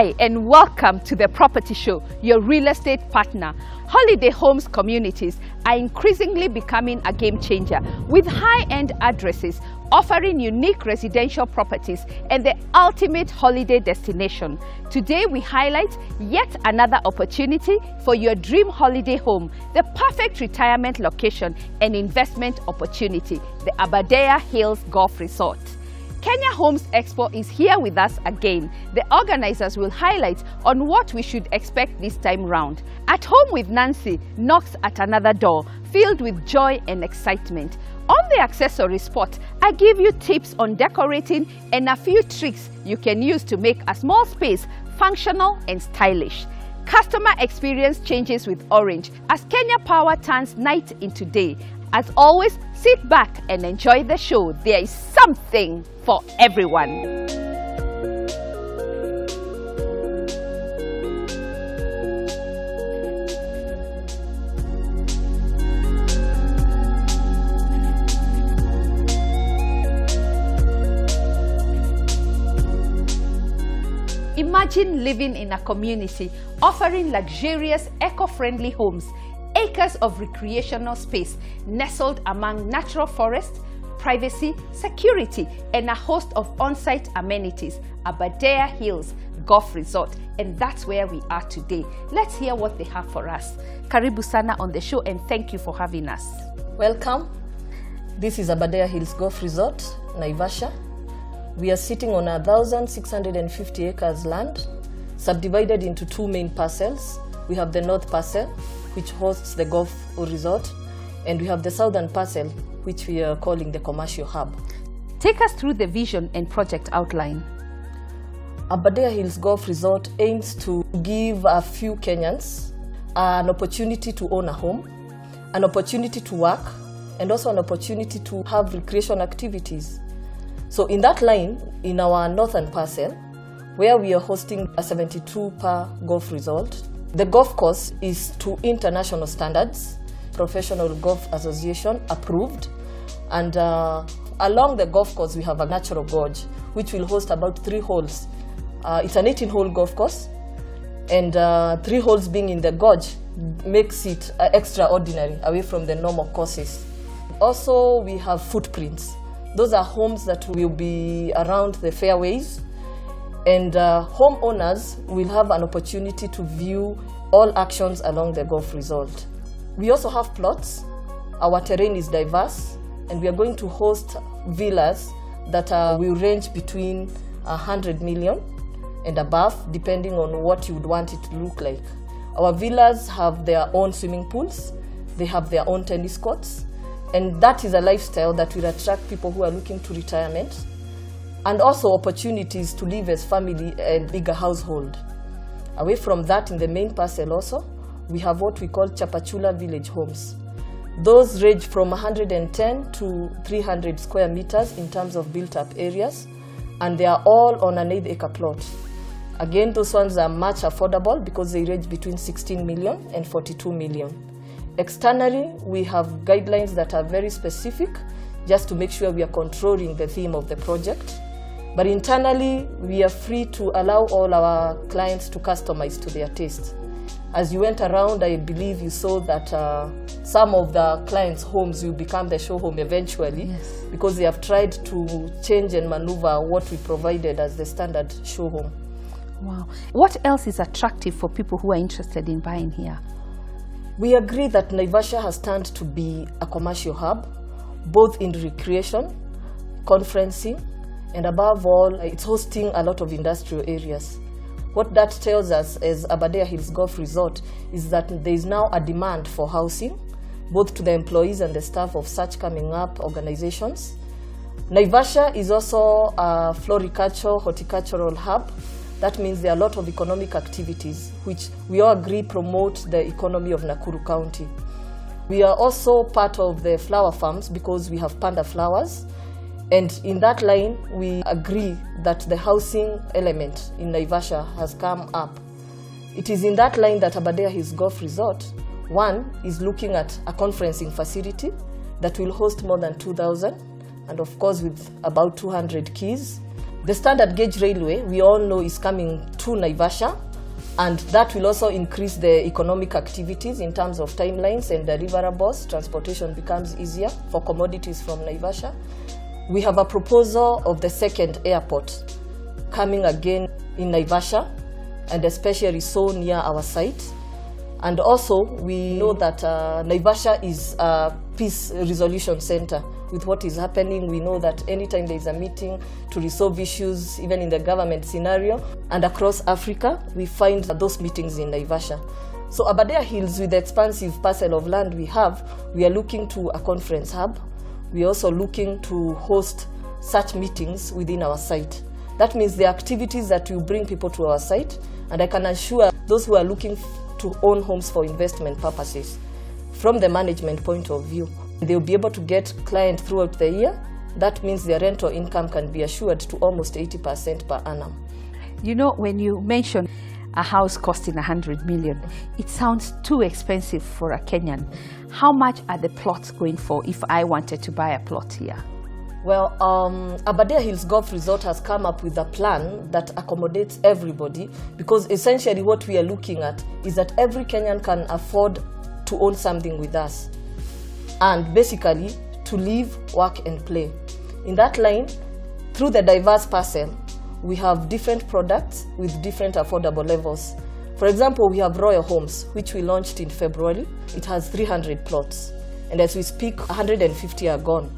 Hi, and welcome to the Property Show, your real estate partner. Holiday homes communities are increasingly becoming a game changer with high end addresses offering unique residential properties and the ultimate holiday destination. Today, we highlight yet another opportunity for your dream holiday home, the perfect retirement location and investment opportunity, the Aberdare Hills Golf Resort. Kenya Homes Expo is here with us again. The organizers will highlight on what we should expect this time round. At Home with Nancy knocks at another door filled with joy and excitement. On the accessory spot, I give you tips on decorating and a few tricks you can use to make a small space functional and stylish. Customer experience changes with Orange as Kenya Power turns night into day. As always, sit back and enjoy the show. There is something for everyone. Imagine living in a community offering luxurious, eco-friendly homes, acres of recreational space nestled among natural forests, privacy, security, and a host of on-site amenities. Aberdare Hills Golf Resort, and that's where we are today. Let's hear what they have for us. Karibu sana on the show, and thank you for having us. Welcome. This is Aberdare Hills Golf Resort, Naivasha. We are sitting on 1,650 acres land, subdivided into two main parcels. We have the north parcel, which hosts the golf resort, and we have the southern parcel, which we are calling the commercial hub. Take us through the vision and project outline. Aberdare Hills Golf Resort aims to give a few Kenyans an opportunity to own a home, an opportunity to work, and also an opportunity to have recreation activities. So in that line, in our northern parcel, where we are hosting a 72 par golf resort, the golf course is to international standards, Professional Golf Association approved, and uh, along the golf course we have a natural gorge, which will host about three holes. Uh, it's an 18-hole golf course, and uh, three holes being in the gorge makes it uh, extraordinary away from the normal courses. Also, we have footprints. Those are homes that will be around the fairways, and uh, homeowners will have an opportunity to view all actions along the golf resort. We also have plots. Our terrain is diverse, and we are going to host villas that uh, will range between 100 million and above, depending on what you would want it to look like. Our villas have their own swimming pools, they have their own tennis courts, and that is a lifestyle that will attract people who are looking to retirement and also opportunities to live as family and bigger household. Away from that, in the main parcel also, we have what we call Chapachula village homes. Those range from 110 to 300 square meters in terms of built up areas, and they are all on an 8 acre plot. Again, those ones are much affordable because they range between 16 million and 42 million. Externally, we have guidelines that are very specific just to make sure we are controlling the theme of the project. But internally, we are free to allow all our clients to customize to their taste. As you went around, I believe you saw that uh, some of the clients' homes will become the show home eventually Yes. because they have tried to change and maneuver what we provided as the standard show home. Wow. What else is attractive for people who are interested in buying here? We agree that Naivasha has turned to be a commercial hub, both in recreation, conferencing, and above all, it's hosting a lot of industrial areas. What that tells us as Aberdare Hills Golf Resort is that there is now a demand for housing, both to the employees and the staff of such coming up organizations. Naivasha is also a floriculture horticultural hub. That means there are a lot of economic activities which we all agree promote the economy of Nakuru County. We are also part of the flower farms because we have panda flowers. And in that line, we agree that the housing element in Naivasha has come up. It is in that line that Aberdare Hills Golf Resort, one, is looking at a conferencing facility that will host more than 2,000, and of course with about 200 keys. The standard gauge railway, we all know, is coming to Naivasha, and that will also increase the economic activities in terms of timelines and deliverables. Transportation becomes easier for commodities from Naivasha. We have a proposal of the second airport coming again in Naivasha, and especially so near our site. And also, we know that uh, Naivasha is a peace resolution center. With what is happening, we know that anytime there is a meeting to resolve issues, even in the government scenario, and across Africa, we find those meetings in Naivasha. So Aberdare Hills, with the expansive parcel of land we have, we are looking to a conference hub. We are also looking to host such meetings within our site. That means the activities that will bring people to our site, and I can assure those who are looking to own homes for investment purposes from the management point of view. They'll be able to get clients throughout the year. That means their rental income can be assured to almost 80% per annum. You know, when you mention a house costing 100 million, it sounds too expensive for a Kenyan. How much are the plots going for if I wanted to buy a plot here? Well, um, Hills Golf Resort has come up with a plan that accommodates everybody because essentially what we are looking at is that every Kenyan can afford to own something with us and basically to live, work, and play. In that line, through the diverse parcel, we have different products with different affordable levels. For example, we have Royal Homes, which we launched in February. It has 300 plots, and as we speak, 150 are gone.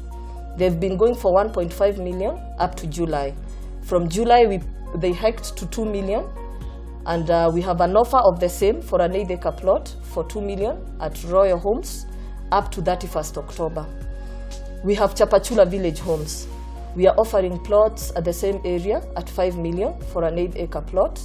They've been going for 1.5 million up to July. From July, we, they hiked to 2 million, and uh, we have an offer of the same for an 8 acre plot for 2 million at Royal Homes up to 31st October. We have Chapachula Village Homes. We are offering plots at the same area at 5 million for an 8 acre plot.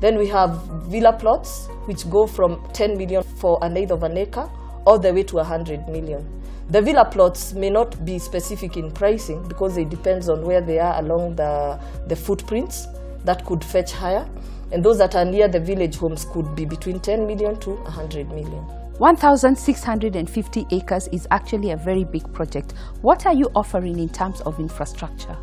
Then we have villa plots, which go from 10 million for an eighth of an acre all the way to 100 million. The villa plots may not be specific in pricing because it depends on where they are along the, the footprints that could fetch higher. And those that are near the village homes could be between 10 million to 100 million. 1,650 acres is actually a very big project. What are you offering in terms of infrastructure?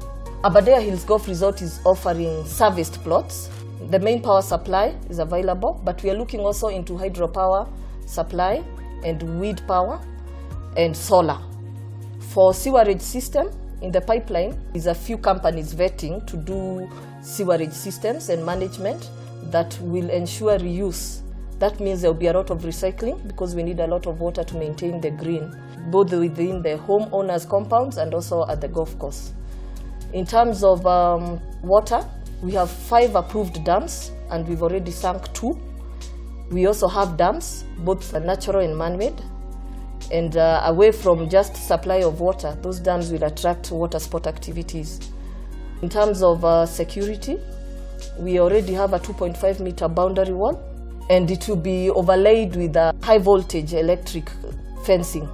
Aberdare Hills Golf Resort is offering serviced plots. The main power supply is available, but we are looking also into hydropower supply and wind power and solar. For sewerage system, in the pipeline is a few companies vetting to do sewerage systems and management that will ensure reuse. That means there will be a lot of recycling because we need a lot of water to maintain the green, both within the homeowners' compounds and also at the golf course. In terms of um, water, we have five approved dams and we've already sunk two. We also have dams, both natural and man-made, and uh, away from just supply of water, those dams will attract water sport activities. In terms of uh, security, we already have a 2.5 meter boundary wall, and it will be overlaid with a high voltage electric fencing,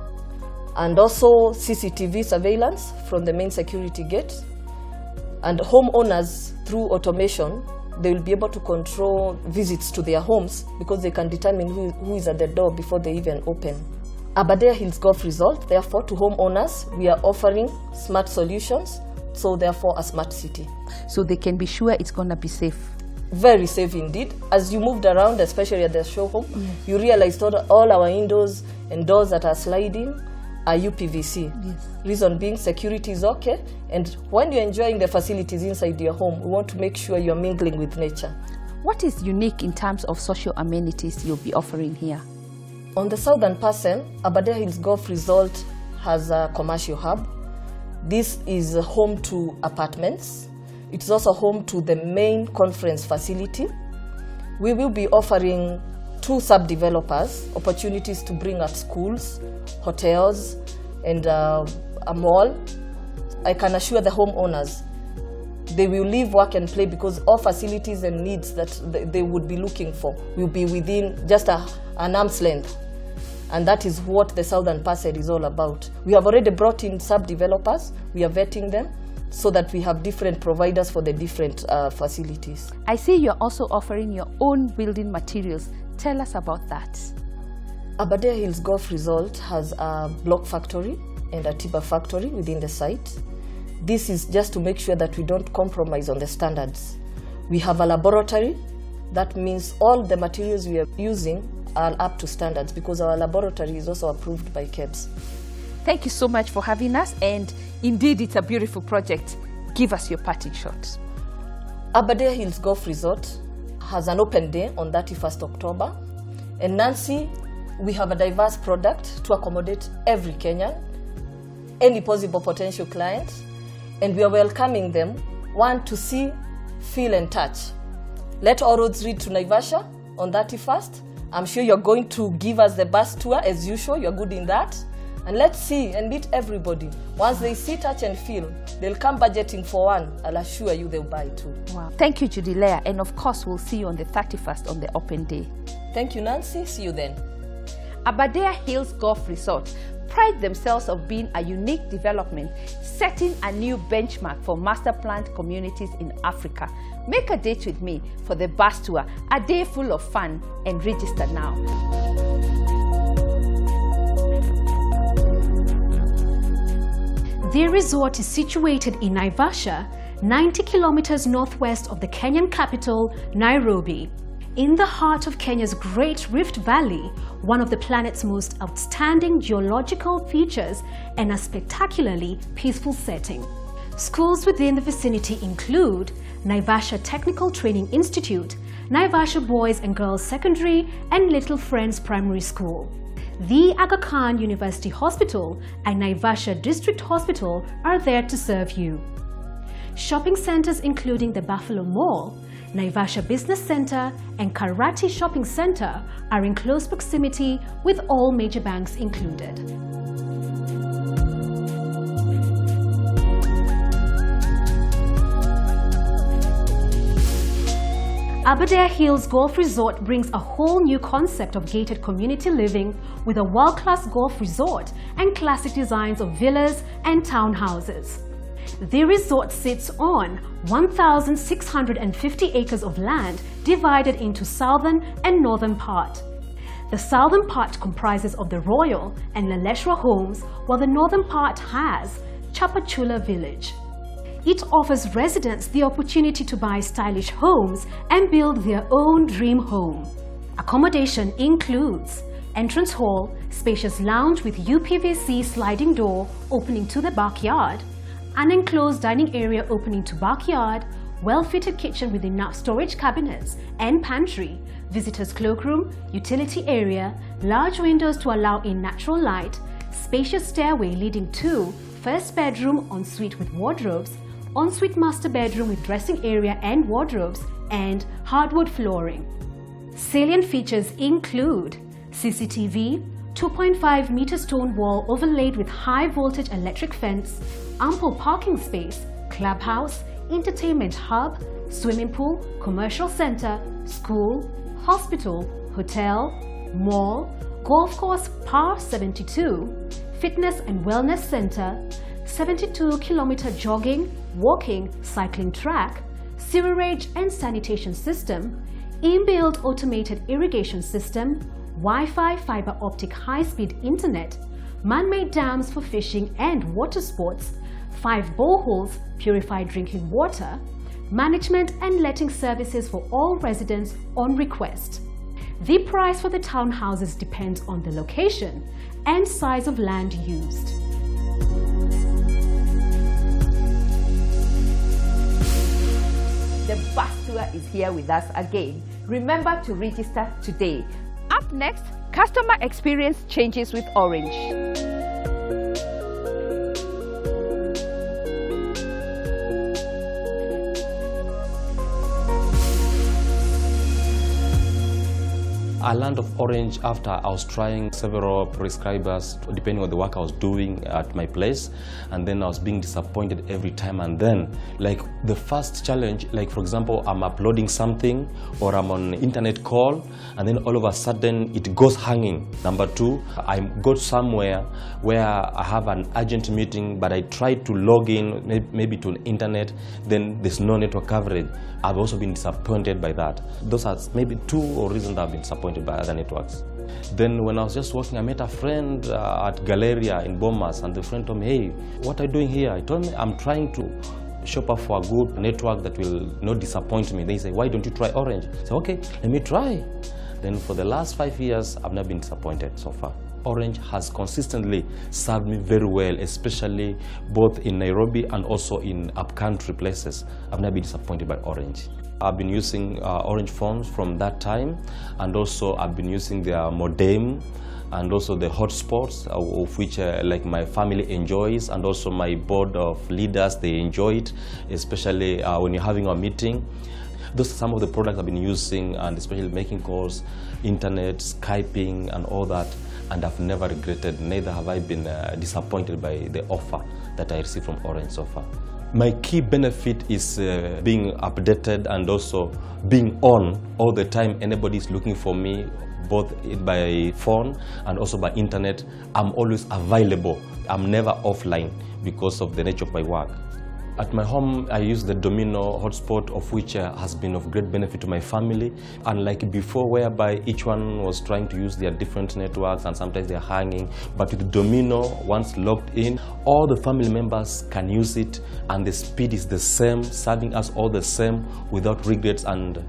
and also CCTV surveillance from the main security gate. And homeowners, through automation, they will be able to control visits to their homes because they can determine who, who is at the door before they even open. Aberdare Hills Golf Resort, therefore, to homeowners, we are offering smart solutions, so therefore a smart city. So they can be sure it's going to be safe. Very safe indeed. As you moved around, especially at the show home, mm. you realized all, all our windows and doors that are sliding are UPVC. Yes. Reason being, security is okay, and when you're enjoying the facilities inside your home, we want to make sure you're mingling with nature. What is unique in terms of social amenities you'll be offering here? On the southern parcel, Aberdare Hills Golf Resort has a commercial hub. This is home to apartments. It's also home to the main conference facility. We will be offering two sub-developers opportunities to bring up schools, hotels, and uh, a mall. I can assure the homeowners they will live, work, and play because all facilities and needs that they would be looking for will be within just a, an arm's length. And that is what the Southern Parcel is all about. We have already brought in sub developers, we are vetting them so that we have different providers for the different uh, facilities. I see you're also offering your own building materials. Tell us about that. Aberdare Hills Golf Resort has a block factory and a timber factory within the site. This is just to make sure that we don't compromise on the standards. We have a laboratory, that means all the materials we are using are up to standards because our laboratory is also approved by KEBS. Thank you so much for having us, and indeed, it's a beautiful project. Give us your parting shot. Aberdare Hills Golf Resort has an open day on 31st October. And Nancy, we have a diverse product to accommodate every Kenyan, any possible potential client, and we are welcoming them, one, to see, feel, and touch. Let all roads lead to Naivasha on 31st. I'm sure you're going to give us the bus tour as usual, you're good in that. And let's see and meet everybody. Once they see, touch, and feel, they'll come budgeting for one. I'll assure you they'll buy two. Wow. Thank you, Judy Leah, and of course, we'll see you on the 31st on the open day. Thank you, Nancy. See you then. Aberdare Hills Golf Resort pride themselves of being a unique development, setting a new benchmark for master planned communities in Africa. Make a date with me for the bus tour, a day full of fun, and register now. Their resort is situated in Naivasha, 90 kilometers northwest of the Kenyan capital, Nairobi. In the heart of Kenya's Great Rift Valley, one of the planet's most outstanding geological features and a spectacularly peaceful setting. Schools within the vicinity include Naivasha Technical Training Institute, Naivasha Boys and Girls Secondary, and Little Friends Primary School. The Aga Khan University Hospital and Naivasha District Hospital are there to serve you. Shopping centers including the Buffalo Mall, Naivasha Business Center, and Karati Shopping Center are in close proximity with all major banks included. Aberdare Hills Golf Resort brings a whole new concept of gated community living with a world-class golf resort and classic designs of villas and townhouses. The resort sits on 1,650 acres of land divided into southern and northern part. The southern part comprises of the Royal and Laleshwa homes, while the northern part has Chapachula village. It offers residents the opportunity to buy stylish homes and build their own dream home. Accommodation includes entrance hall, spacious lounge with UPVC sliding door opening to the backyard, an enclosed dining area opening to backyard, well-fitted kitchen with enough storage cabinets and pantry, visitors cloakroom, utility area, large windows to allow in natural light, spacious stairway leading to first bedroom ensuite with wardrobes, ensuite master bedroom with dressing area and wardrobes, and hardwood flooring. Salient features include CCTV, 2.5 meter stone wall overlaid with high voltage electric fence, ample parking space, clubhouse, entertainment hub, swimming pool, commercial center, school, hospital, hotel, mall, golf course Par 72, fitness and wellness center, 72 kilometer jogging, walking, cycling track, sewerage and sanitation system, inbuilt automated irrigation system, Wi-Fi fiber optic high-speed internet, man-made dams for fishing and water sports, five boreholes, purified drinking water, management and letting services for all residents on request. The price for the townhouses depends on the location and size of land used. The bus tour is here with us again. Remember to register today. Up next, customer experience changes with Orange. I learned of Orange after I was trying several prescribers depending on the work I was doing at my place and then I was being disappointed every time and then like the first challenge like for example I'm uploading something or I'm on internet call and then all of a sudden it goes hanging. Number two, I go somewhere where I have an urgent meeting but I try to log in maybe to an internet then there's no network coverage. I've also been disappointed by that. Those are maybe two reasons I've been disappointed by other networks. Then when I was just working, I met a friend uh, at Galleria in Bomas, and the friend told me, hey, what are you doing here? I told him, I'm trying to shop up for a good network that will not disappoint me. They say, why don't you try Orange? I okay, let me try. Then for the last five years, I've not been disappointed so far. Orange has consistently served me very well, especially both in Nairobi and also in upcountry places. I've never been disappointed by Orange. I've been using uh, Orange phones from that time, and also I've been using their modem and also the hotspots uh, of which uh, like my family enjoys and also my board of leaders they enjoy it especially uh, when you're having a meeting. Those are some of the products I've been using and especially making calls internet skyping and all that and I've never regretted neither have I been uh, disappointed by the offer that I received from Orange so far my key benefit is uh, being updated and also being on all the time. Anybody is looking for me both by phone and also by internet i'm always available. I'm never offline because of the nature of my work at my home, I use the Domino hotspot, of which uh, has been of great benefit to my family. Unlike before, whereby each one was trying to use their different networks and sometimes they're hanging. But with Domino, once logged in, all the family members can use it, and the speed is the same, serving us all the same without regrets and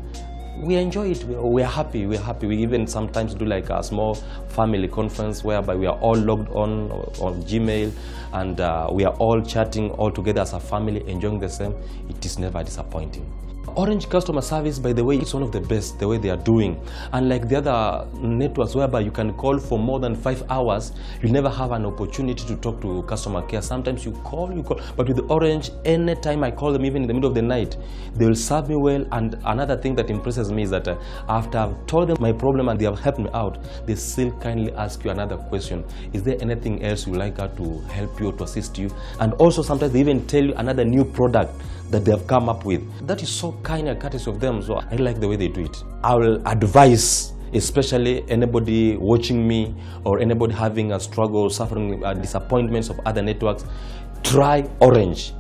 we enjoy it. We we are happy. We are happy. We even sometimes do like a small family conference whereby we are all logged on on Gmail and uh, we are all chatting all together as a family, enjoying the same. It is never disappointing. Orange customer service, by the way, it's one of the best the way they are doing. Unlike the other networks whereby you can call for more than five hours, you never have an opportunity to talk to customer care. Sometimes you call, you call, but with Orange, anytime I call them, even in the middle of the night, they will serve me well. And another thing that impresses me is that uh, after I've told them my problem and they have helped me out, they still kindly ask you another question. Is there anything else you'd like her to help you, to assist you? And also sometimes they even tell you another new product that they have come up with. That is so kind and courteous of them. So I like the way they do it. I will advise especially anybody watching me or anybody having a struggle, suffering uh, disappointments of other networks, try Orange.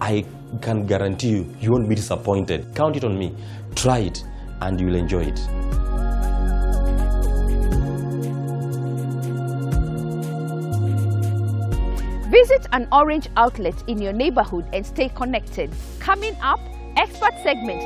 I can guarantee you, you won't be disappointed. Count it on me. Try it and you will enjoy it. Visit an Orange outlet in your neighborhood and stay connected. Coming up, expert segment.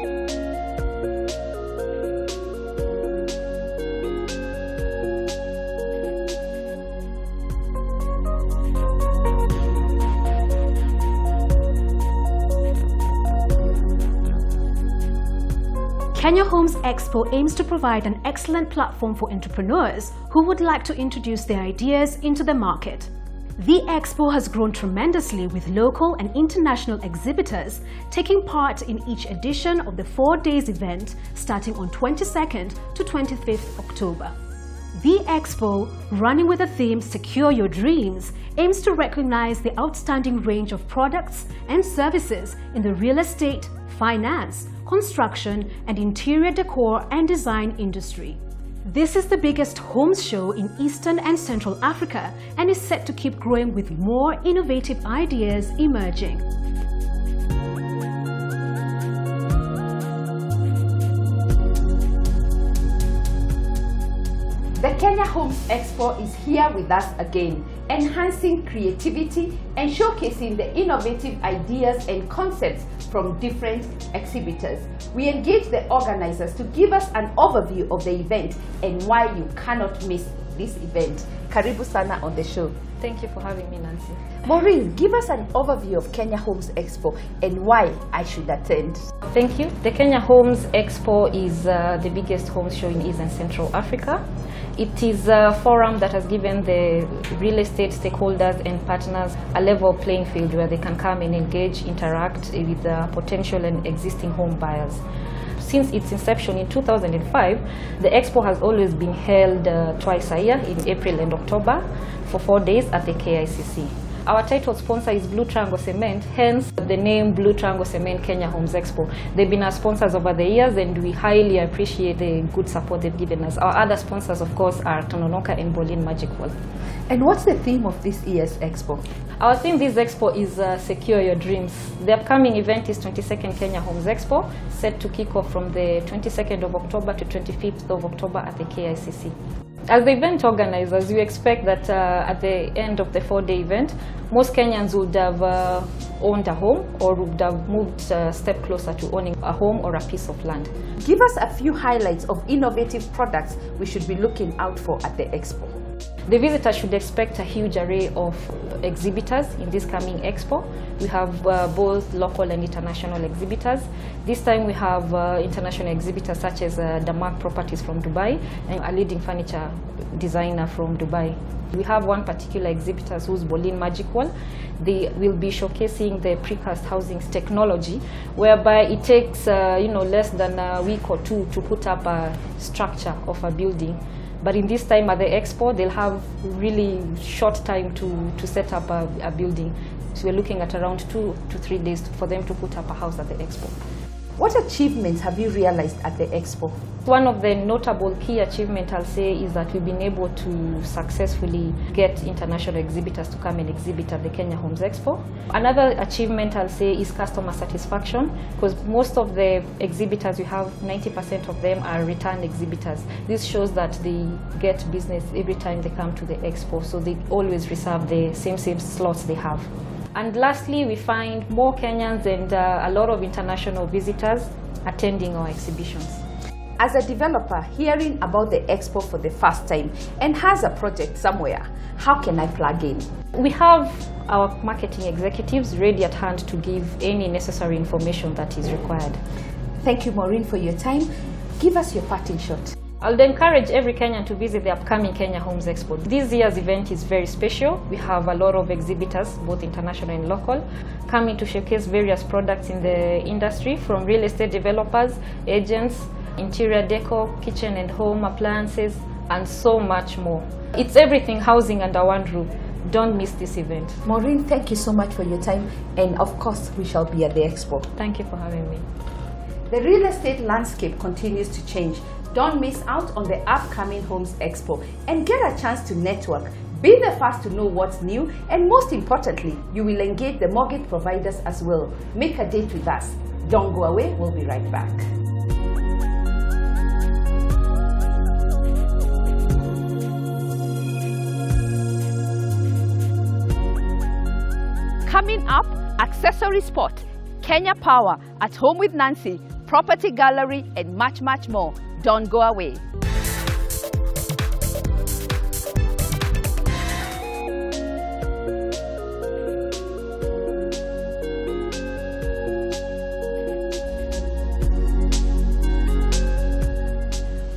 Kenya Homes Expo aims to provide an excellent platform for entrepreneurs who would like to introduce their ideas into the market. The expo has grown tremendously with local and international exhibitors taking part in each edition of the four days event starting on 22nd to 25th October. The expo, running with the theme Secure Your Dreams, aims to recognize the outstanding range of products and services in the real estate, finance, construction, and interior decor and design industry. This is the biggest homes show in Eastern and Central Africa and is set to keep growing with more innovative ideas emerging. The Kenya Homes Expo is here with us again, enhancing creativity and showcasing the innovative ideas and concepts from different exhibitors. We engage the organizers to give us an overview of the event and why you cannot miss this event. Karibu sana on the show. Thank you for having me, Nancy. Maureen, give us an overview of Kenya Homes Expo and why I should attend. Thank you. The Kenya Homes Expo is uh, the biggest home show in East and Central Africa. It is a forum that has given the real estate stakeholders and partners a level playing field where they can come and engage, interact with the potential and existing home buyers. Since its inception in 2005, the expo has always been held uh, twice a year in April and October for four days at the KICC. Our title sponsor is Blue Triangle Cement, hence the name Blue Triangle Cement Kenya Homes Expo. They've been our sponsors over the years and we highly appreciate the good support they've given us. Our other sponsors, of course, are Tononoka and Berlin Magic Wall. And what's the theme of this year's expo? Our theme this expo is uh, Secure Your Dreams. The upcoming event is 22nd Kenya Homes Expo, set to kick off from the 22nd of October to 25th of October at the KICC. As the event organizers, we expect that uh, at the end of the four-day event, most Kenyans would have uh, owned a home or would have moved a step closer to owning a home or a piece of land. Give us a few highlights of innovative products we should be looking out for at the expo. The visitor should expect a huge array of exhibitors in this coming expo. We have uh, both local and international exhibitors. This time we have uh, international exhibitors such as uh, Damac Properties from Dubai and a leading furniture designer from Dubai. We have one particular exhibitor who's Bolin Magic Wall. They will be showcasing the precast housings technology, whereby it takes uh, you know less than a week or two to put up a structure of a building. But in this time at the expo, they'll have really short time to, to set up a, a building. So we're looking at around two to three days for them to put up a house at the expo. What achievements have you realized at the expo? One of the notable key achievements I'll say is that we've been able to successfully get international exhibitors to come and exhibit at the Kenya Homes Expo. Another achievement I'll say is customer satisfaction because most of the exhibitors we have, 90% of them are return exhibitors. This shows that they get business every time they come to the expo, so they always reserve the same same slots they have. And lastly, we find more Kenyans and uh, a lot of international visitors attending our exhibitions. As a developer hearing about the expo for the first time and has a project somewhere, how can I plug in? We have our marketing executives ready at hand to give any necessary information that is required. Thank you, Maureen, for your time. Give us your parting shot. I'll encourage every Kenyan to visit the upcoming Kenya Homes Expo. This year's event is very special. We have a lot of exhibitors, both international and local, coming to showcase various products in the industry from real estate developers, agents, interior decor, kitchen and home appliances, and so much more. It's everything housing under one roof. Don't miss this event. Maureen, thank you so much for your time. And of course, we shall be at the expo. Thank you for having me. The real estate landscape continues to change. Don't miss out on the upcoming Homes Expo and get a chance to network. Be the first to know what's new and most importantly, you will engage the mortgage providers as well. Make a date with us. Don't go away, we'll be right back. Coming up, accessory spot, Kenya Power, at home with Nancy, property gallery, and much, much more. Don't go away.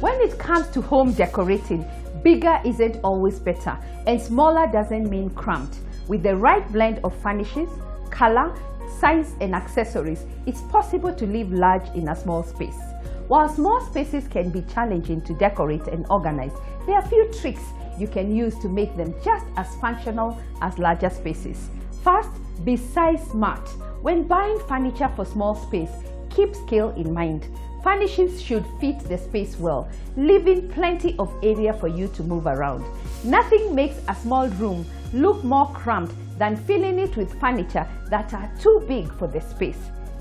When it comes to home decorating, bigger isn't always better, and smaller doesn't mean cramped. With the right blend of furnishings, color, size, and accessories, it's possible to live large in a small space. While small spaces can be challenging to decorate and organize, there are a few tricks you can use to make them just as functional as larger spaces. First, be size smart. When buying furniture for small space, keep scale in mind. Furnishings should fit the space well, leaving plenty of area for you to move around. Nothing makes a small room look more cramped than filling it with furniture that are too big for the space.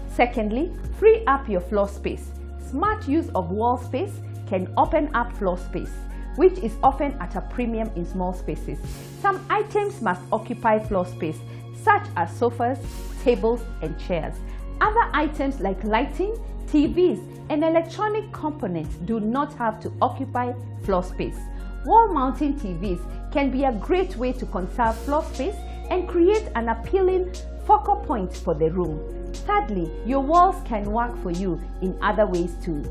Secondly, free up your floor space. Smart use of wall space can open up floor space, which is often at a premium in small spaces. Some items must occupy floor space, such as sofas, tables, and chairs. Other items like lighting, TVs, and electronic components do not have to occupy floor space. Wall mounting TVs can be a great way to conserve floor space and create an appealing focal point for the room. Thirdly, your walls can work for you in other ways too.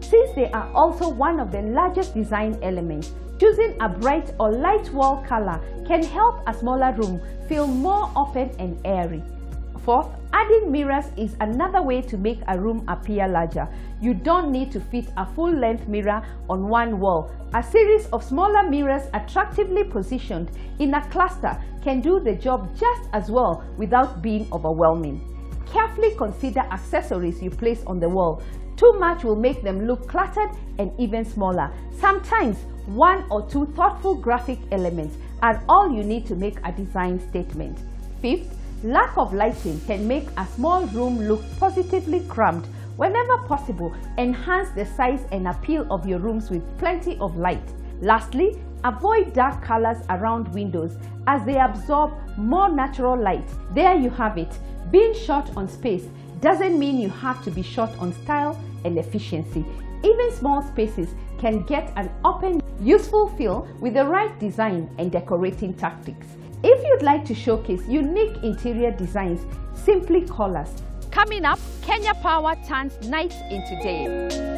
Since they are also one of the largest design elements, choosing a bright or light wall color can help a smaller room feel more open and airy. Fourth, adding mirrors is another way to make a room appear larger. You don't need to fit a full-length mirror on one wall. A series of smaller mirrors attractively positioned in a cluster can do the job just as well without being overwhelming. Carefully consider accessories you place on the wall. Too much will make them look cluttered and even smaller. Sometimes one or two thoughtful graphic elements are all you need to make a design statement. Fifth, Lack of lighting can make a small room look positively cramped. Whenever possible, enhance the size and appeal of your rooms with plenty of light. Lastly, avoid dark colors around windows as they absorb more natural light. There you have it. Being short on space doesn't mean you have to be short on style and efficiency. Even small spaces can get an open, useful feel with the right design and decorating tactics. If you'd like to showcase unique interior designs, simply call us. Coming up, Kenya Power turns night into day.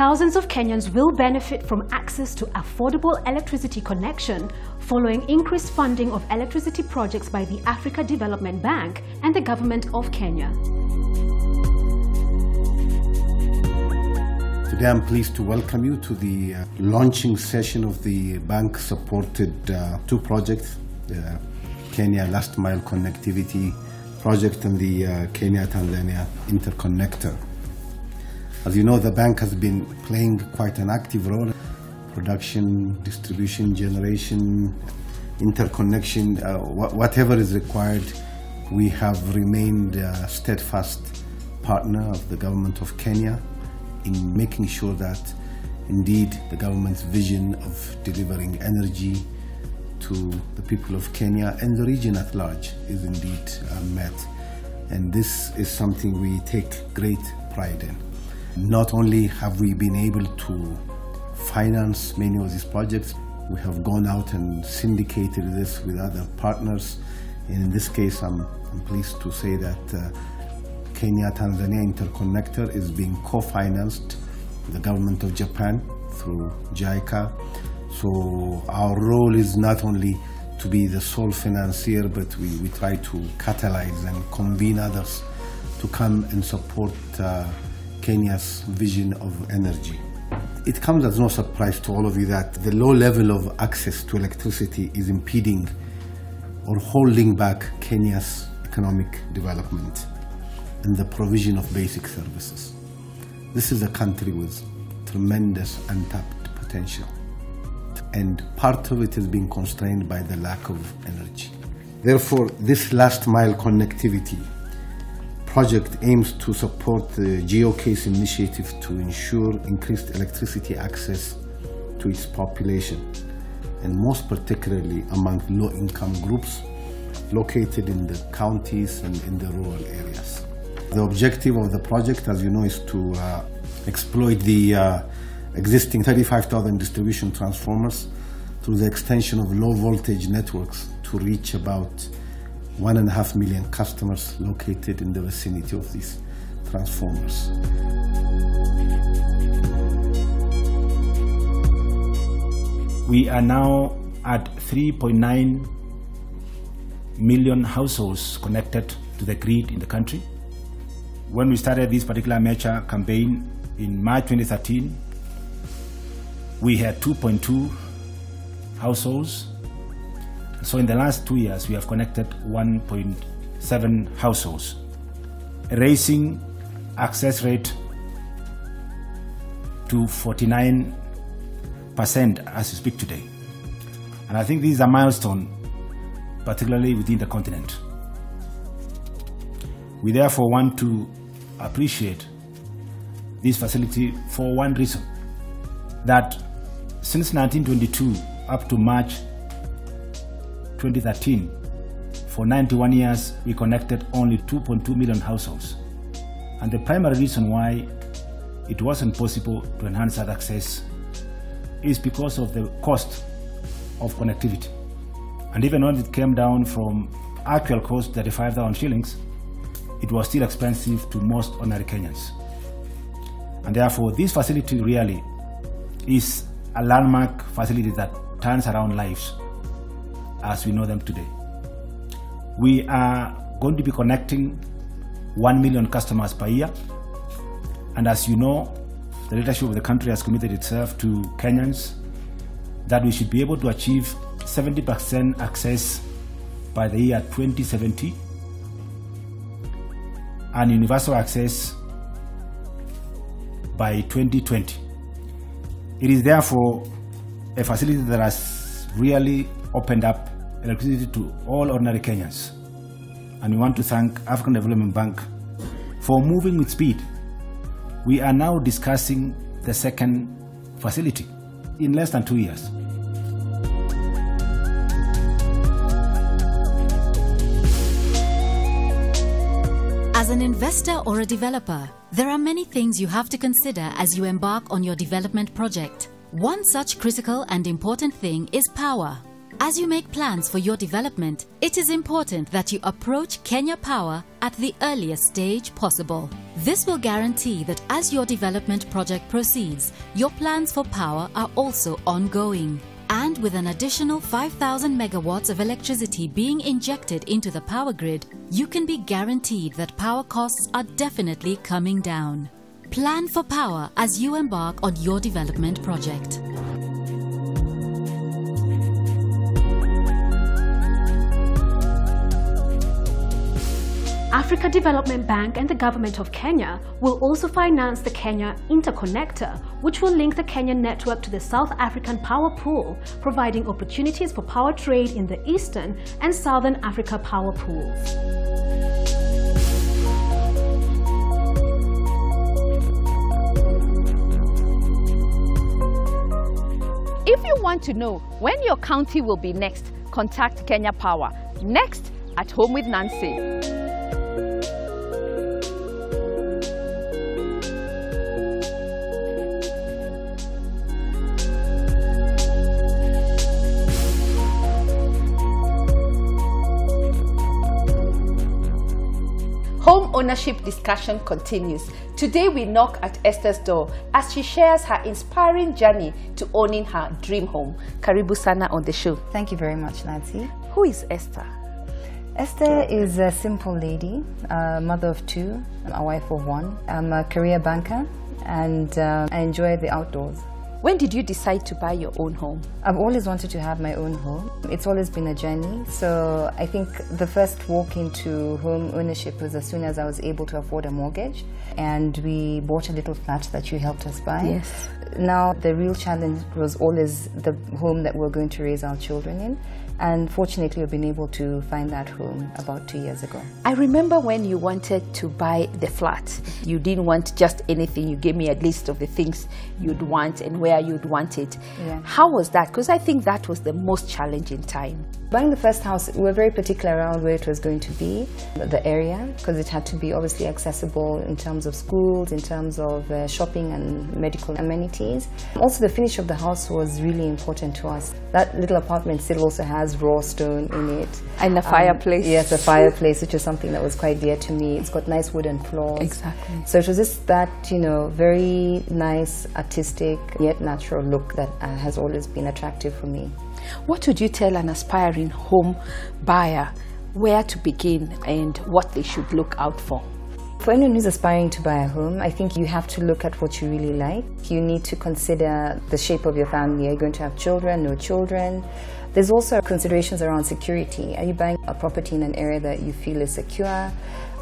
Thousands of Kenyans will benefit from access to affordable electricity connection following increased funding of electricity projects by the Africa Development Bank and the Government of Kenya. Today I'm pleased to welcome you to the uh, launching session of the bank-supported uh, two projects, the Kenya Last Mile Connectivity Project and the uh, Kenya-Tanzania Interconnector. As you know, the bank has been playing quite an active role. Production, distribution, generation, interconnection, uh, wh- whatever is required, we have remained a steadfast partner of the government of Kenya in making sure that indeed the government's vision of delivering energy to the people of Kenya and the region at large is indeed uh, met. And this is something we take great pride in. Not only have we been able to finance many of these projects, we have gone out and syndicated this with other partners. And in this case, I'm, I'm pleased to say that uh, Kenya Tanzania Interconnector is being co financed the government of Japan through JICA. So our role is not only to be the sole financier, but we, we try to catalyze and convene others to come and support uh, Kenya's vision of energy. It comes as no surprise to all of you that the low level of access to electricity is impeding or holding back Kenya's economic development and the provision of basic services. This is a country with tremendous untapped potential, and part of it is being constrained by the lack of energy. Therefore, this last mile connectivity project aims to support the GoK's initiative to ensure increased electricity access to its population, and most particularly among low income groups located in the counties and in the rural areas. The objective of the project, as you know, is to uh, exploit the uh, existing 35,000 distribution transformers through the extension of low voltage networks to reach about one and a half million customers located in the vicinity of these transformers. We are now at 3.9 million households connected to the grid in the country. When we started this particular measure campaign in March 2013, we had 2.2 households. So in the last two years, we have connected 1.7 households, raising access rate to 49 percent as we speak today. And I think this is a milestone, particularly within the continent. We therefore want to appreciate this facility for one reason that since 1922 up to March 2013, for 91 years, we connected only 2.2 million households. And the primary reason why it wasn't possible to enhance that access is because of the cost of connectivity. And even when it came down from actual cost 35,000 shillings, it was still expensive to most ordinary Kenyans. And therefore, this facility really is a landmark facility that turns around lives as we know them today. We are going to be connecting 1 million customers per year. And as you know, the leadership of the country has committed itself to Kenyans that we should be able to achieve 70% access by the year 2070 and universal access by 2020. It is therefore a facility that has really opened up electricity to all ordinary Kenyans. And we want to thank African Development Bank for moving with speed. We are now discussing the second facility in less than two years. As an investor or a developer, there are many things you have to consider as you embark on your development project. One such critical and important thing is power. As you make plans for your development, it is important that you approach Kenya Power at the earliest stage possible. This will guarantee that as your development project proceeds, your plans for power are also ongoing. And with an additional 5,000 megawatts of electricity being injected into the power grid, you can be guaranteed that power costs are definitely coming down. Plan for power as you embark on your development project. Africa Development Bank and the Government of Kenya will also finance the Kenya Interconnector, which will link the Kenyan network to the South African power pool, providing opportunities for power trade in the Eastern and Southern Africa power pools. If you want to know when your county will be next, contact Kenya Power. Next at Home with Nancy. Ownership discussion continues. Today we knock at Esther's door as she shares her inspiring journey to owning her dream home. Karibu sana on the show. Thank you very much, Nancy. Who is Esther? Esther is a simple lady, a mother of two, a wife of one. I'm a career banker and uh, I enjoy the outdoors. When did you decide to buy your own home? I've always wanted to have my own home. It's always been a journey. So I think the first walk into home ownership was as soon as I was able to afford a mortgage. And we bought a little flat that you helped us buy. Yes. Now, the real challenge was always the home that we're going to raise our children in. And fortunately, we've been able to find that home about two years ago. I remember when you wanted to buy the flat. You didn't want just anything. You gave me a list of the things you'd want and where you'd want it. Yeah. How was that? Because I think that was the most challenging time. Buying the first house, we were very particular around where it was going to be, the area, because it had to be obviously accessible in terms of schools, in terms of uh, shopping and medical amenities. Also, the finish of the house was really important to us. That little apartment still also has raw stone in it. And a fireplace. yes, a fireplace, which is something that was quite dear to me. It's got nice wooden floors. Exactly. So it was just that, you know, very nice, artistic, yet natural look that uh, has always been attractive for me. What would you tell an aspiring home buyer where to begin and what they should look out for? For anyone who's aspiring to buy a home, I think you have to look at what you really like. You need to consider the shape of your family. Are you going to have children, no children? There's also considerations around security. Are you buying a property in an area that you feel is secure?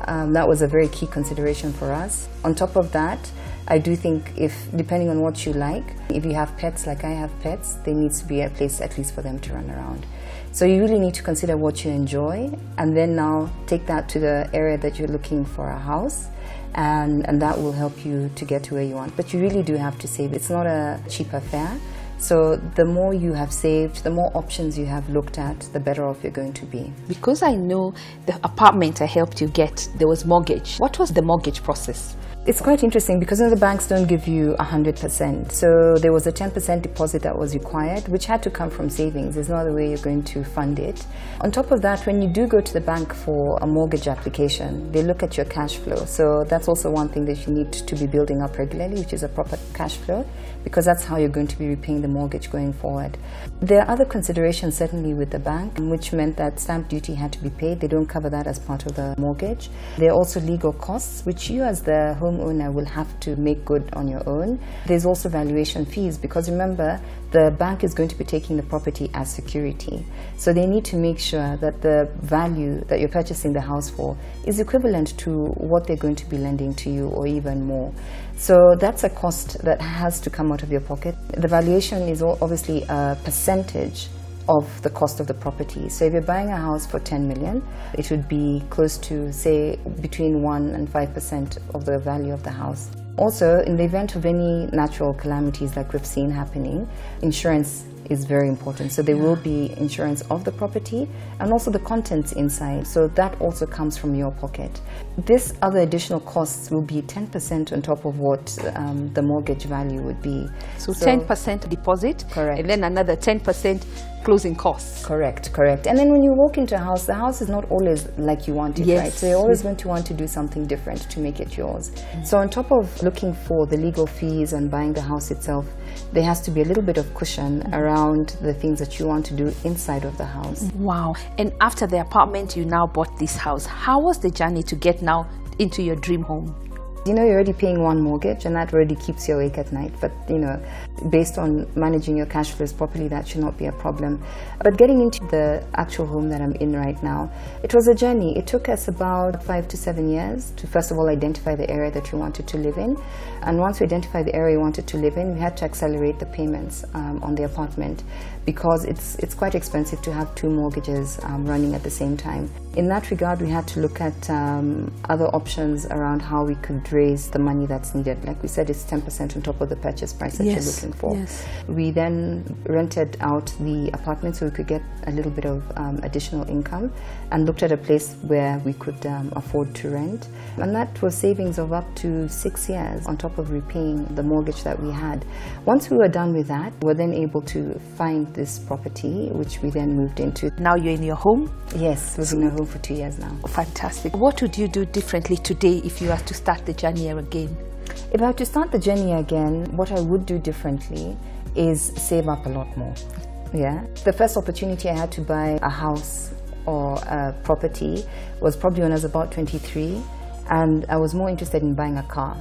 Um, that was a very key consideration for us. On top of that, I do think if, depending on what you like, if you have pets like I have pets, there needs to be a place at least for them to run around. So you really need to consider what you enjoy and then now take that to the area that you're looking for a house and, and that will help you to get to where you want. But you really do have to save. It's not a cheap affair. So the more you have saved, the more options you have looked at, the better off you're going to be. Because I know the apartment I helped you get, there was mortgage. What was the mortgage process? It's quite interesting because the banks don't give you 100%. So there was a 10% deposit that was required, which had to come from savings. There's no other way you're going to fund it. On top of that, when you do go to the bank for a mortgage application, they look at your cash flow. So that's also one thing that you need to be building up regularly, which is a proper cash flow, because that's how you're going to be repaying the mortgage going forward. There are other considerations certainly with the bank, which meant that stamp duty had to be paid. They don't cover that as part of the mortgage. There are also legal costs, which you as the homeowner will have to make good on your own. There's also valuation fees because remember, the bank is going to be taking the property as security. So they need to make sure that the value that you're purchasing the house for is equivalent to what they're going to be lending to you or even more. So that's a cost that has to come out of your pocket. The valuation is obviously a percentage of the cost of the property. So if you're buying a house for 10 million, it would be close to say between 1 and 5% of the value of the house. Also, in the event of any natural calamities like we've seen happening, insurance is very important. So there will be insurance of the property and also the contents inside. So that also comes from your pocket. This other additional costs will be 10% on top of what um, the mortgage value would be. So, 10% deposit, Correct. and then another 10% closing costs. Correct, correct. And then when you walk into a house, the house is not always like you want it, Yes. right? So you're always going to want to do something different to make it yours. So on top of looking for the legal fees and buying the house itself, there has to be a little bit of cushion around the things that you want to do inside of the house. Wow. And after the apartment, you now bought this house. How was the journey to get now into your dream home? You know, you're already paying one mortgage, and that already keeps you awake at night. But you know, based on managing your cash flows properly, that should not be a problem. But getting into the actual home that I'm in right now, it was a journey. It took us about five to seven years to first of all identify the area that we wanted to live in, and once we identified the area we wanted to live in, we had to accelerate the payments um, on the apartment because it's it's quite expensive to have two mortgages um, running at the same time. In that regard, we had to look at um, other options around how we could raise the money that's needed. Like we said, it's 10% on top of the purchase price that Yes, you're looking for. yes. We then rented out the apartment so we could get a little bit of um, additional income and looked at a place where we could um, afford to rent. And that was savings of up to six years on top of repaying the mortgage that we had. Once we were done with that, we were then able to find this property, which we then moved into. Now you're in your home? Yes, we've been in a home for two years now. Fantastic. What would you do differently today if you were to start the journey again? If I had to start the journey again, what I would do differently is save up a lot more. Yeah. The first opportunity I had to buy a house or a property was probably when I was about 23, and I was more interested in buying a car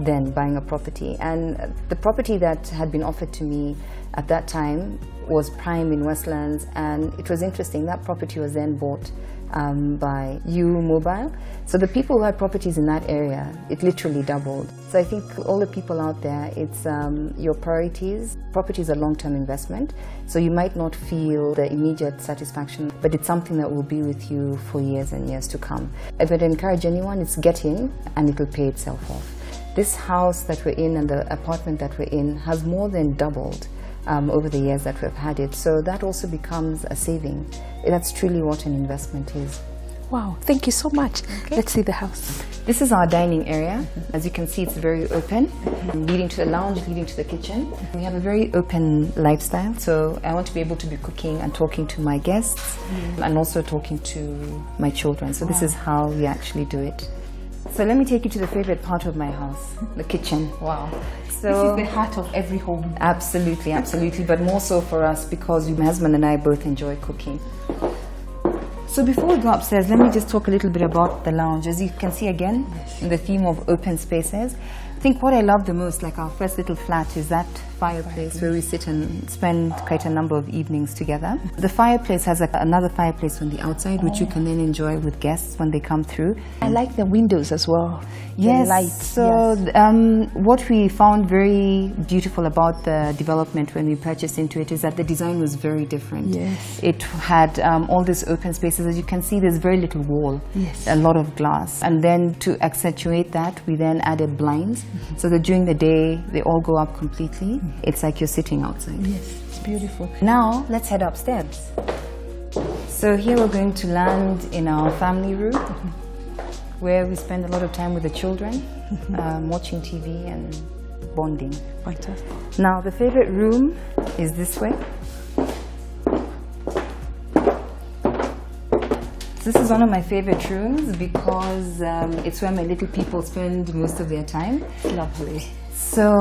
than buying a property. And the property that had been offered to me at that time was prime in Westlands, and it was interesting. That property was then bought um, by U Mobile. So the people who had properties in that area, it literally doubled. So I think all the people out there, it's um, your priorities. Property is a long-term investment, so you might not feel the immediate satisfaction, but it's something that will be with you for years and years to come. If I'd encourage anyone, it's get in and it'll pay itself off. This house that we're in and the apartment that we're in has more than doubled um, over the years that we've had it. So that also becomes a saving. That's truly what an investment is. Wow, thank you so much. Let's see the house. This is our dining area. As you can see, it's very open, leading to the lounge, leading to the kitchen. We have a very open lifestyle, so I want to be able to be cooking and talking to my guests and also talking to my children. So this is how we actually do it. So let me take you to the favorite part of my house, the kitchen. Wow. So this is the heart of every home. Absolutely, absolutely, but more so for us because my husband and I both enjoy cooking. So before we go upstairs, let me just talk a little bit about the lounge. As you can see again, in the theme of open spaces, I think what I love the most, like our first little flat, is that fireplace where we sit and spend quite a number of evenings together. The fireplace has a, another fireplace on the outside, which you can then enjoy with guests when they come through. I like the windows as well. Yes. The light. So yes. um, what we found very beautiful about the development when we purchased into it is that the design was very different. Yes. It had um, all these open spaces. As you can see, there's very little wall. Yes. A lot of glass. And then to accentuate that, we then added blinds so that during the day they all go up completely. It's like you're sitting outside. Yes, it's beautiful. Now let's head upstairs. So here we're going to land in our family room where we spend a lot of time with the children, um, watching TV and bonding. Fantastic. Now the favorite room is this way. This is one of my favorite rooms because um, it's where my little people spend most of their time. Lovely. So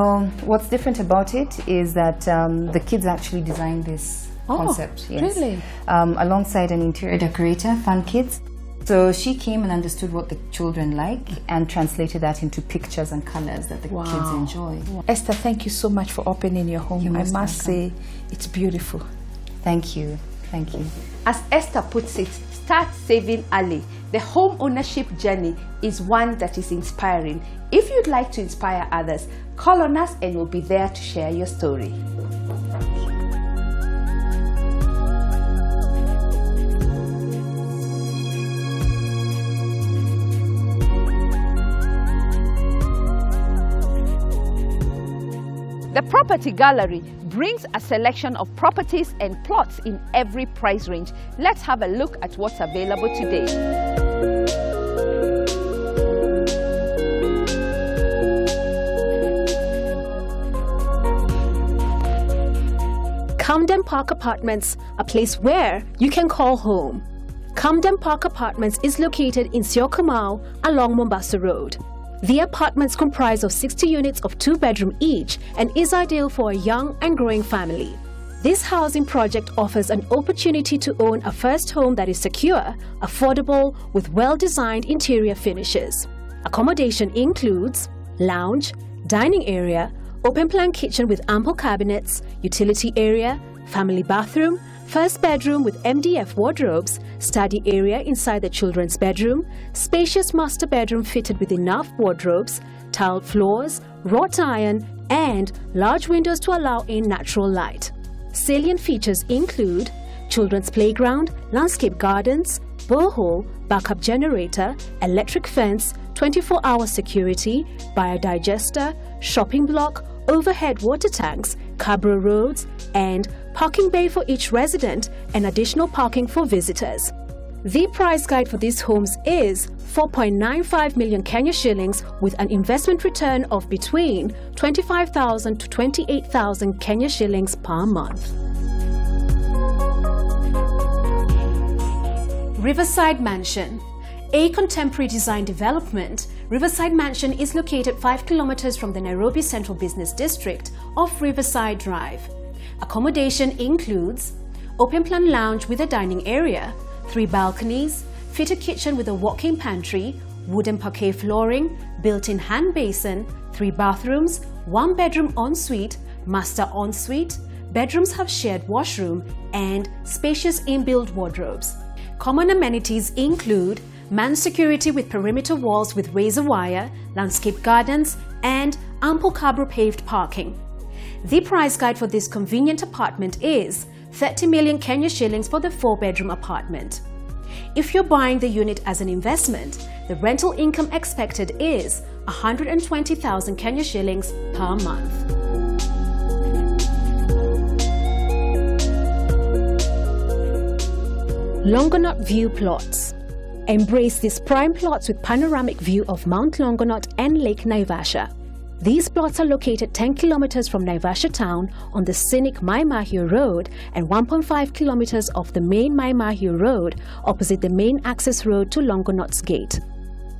what's different about it is that um, the kids actually designed this Oh, concept. Yes. really? Um, alongside an interior decorator, Fun Kids. So she came and understood what the children like and translated that into pictures and colors that the kids enjoy. Esther, thank you so much for opening your home. You're I must welcome. say, it's beautiful. Thank you. Thank you. As Esther puts it, Start saving early. The home ownership journey is one that is inspiring. If you'd like to inspire others, call on us and we'll be there to share your story. The Property Gallery brings a selection of properties and plots in every price range. Let's have a look at what's available today. Camden Park Apartments, a place where you can call home. Camden Park Apartments is located in Syokimau along Mombasa Road. The apartments comprise of 60 units of two bedroom each and is ideal for a young and growing family. This housing project offers an opportunity to own a first home that is secure, affordable, with well-designed interior finishes. Accommodation includes lounge, dining area, open plan kitchen with ample cabinets, utility area, family bathroom, first bedroom with MDF wardrobes, study area inside the children's bedroom, spacious master bedroom fitted with enough wardrobes, tiled floors, wrought iron, and large windows to allow in natural light. Salient features include children's playground, landscape gardens, borehole, backup generator, electric fence, 24-hour security, biodigester, shopping block, overhead water tanks, cabro roads, and parking bay for each resident and additional parking for visitors. The price guide for these homes is 4.95 million Kenya shillings with an investment return of between 25,000 to 28,000 Kenya shillings per month. Riverside Mansion a contemporary design development, Riverside Mansion is located 5 kilometers from the Nairobi Central Business District off Riverside Drive. Accommodation includes open plan lounge with a dining area, three balconies, fitted kitchen with a walk-in pantry, wooden parquet flooring, built-in hand basin, three bathrooms, one bedroom ensuite, master ensuite, bedrooms have shared washroom, and spacious inbuilt wardrobes. Common amenities include man security with perimeter walls with razor wire, landscape gardens, and ample cabro paved parking. The price guide for this convenient apartment is 30 million Kenya shillings for the four bedroom apartment. If you're buying the unit as an investment, the rental income expected is 120,000 Kenya shillings per month. Longonot View Plots Embrace these prime plots with panoramic view of Mount Longonot and Lake Naivasha. These plots are located 10 kilometers from Naivasha town on the scenic Maimahiu Road and 1.5 kilometers off the main Maimahiu Road opposite the main access road to Longonot's Gate.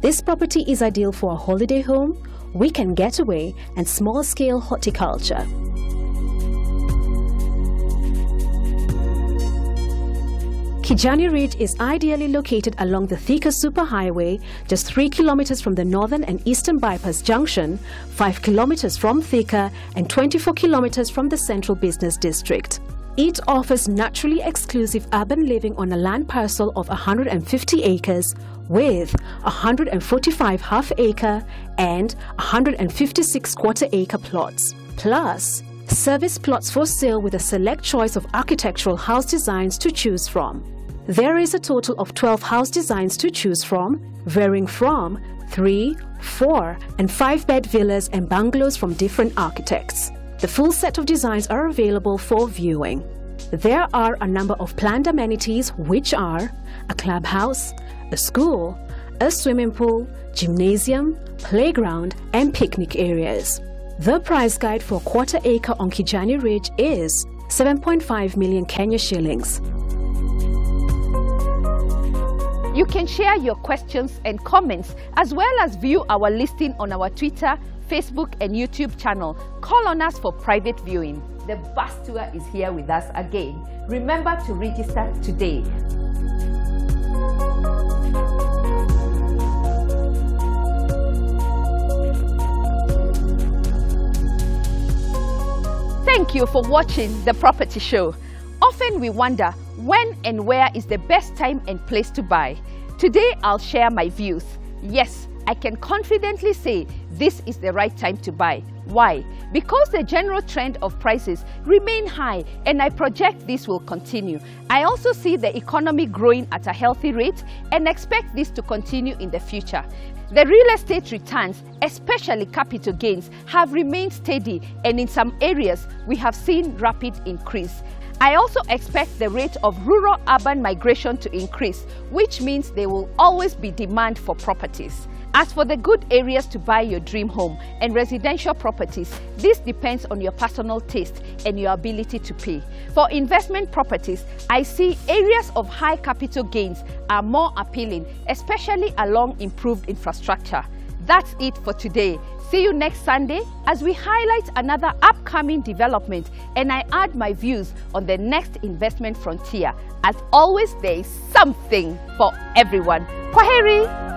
This property is ideal for a holiday home, weekend getaway, and small-scale horticulture. Kijani Ridge is ideally located along the Thika Superhighway, just 3 kilometers from the northern and eastern bypass junction, 5 kilometers from Thika, and 24 kilometers from the central business district. It offers naturally exclusive urban living on a land parcel of 150 acres with 145 half-acre and 156 quarter-acre plots, plus service plots for sale with a select choice of architectural house designs to choose from. There is a total of 12 house designs to choose from, varying from 3, 4, and 5 bed villas and bungalows from different architects. The full set of designs are available for viewing. There are a number of planned amenities which are a clubhouse, a school, a swimming pool, gymnasium, playground, and picnic areas. The price guide for quarter acre on Kijani Ridge is 7.5 million Kenya shillings. You can share your questions and comments as well as view our listing on our Twitter, Facebook and YouTube channel. Call on us for private viewing. The bus tour is here with us again. Remember to register today. Thank you for watching The Property Show. Often we wonder when and where is the best time and place to buy. Today I'll share my views. Yes, I can confidently say this is the right time to buy. Why? Because the general trend of prices remain high and I project this will continue. I also see the economy growing at a healthy rate and expect this to continue in the future. The real estate returns, especially capital gains, have remained steady and in some areas we have seen rapid increase. I also expect the rate of rural-urban migration to increase, which means there will always be demand for properties. As for the good areas to buy your dream home and residential properties, this depends on your personal taste and your ability to pay. For investment properties, I see areas of high capital gains are more appealing, especially along improved infrastructure. That's it for today. See you next Sunday as we highlight another upcoming development and I add my views on the next investment frontier. As always, there is something for everyone. Kwaheri!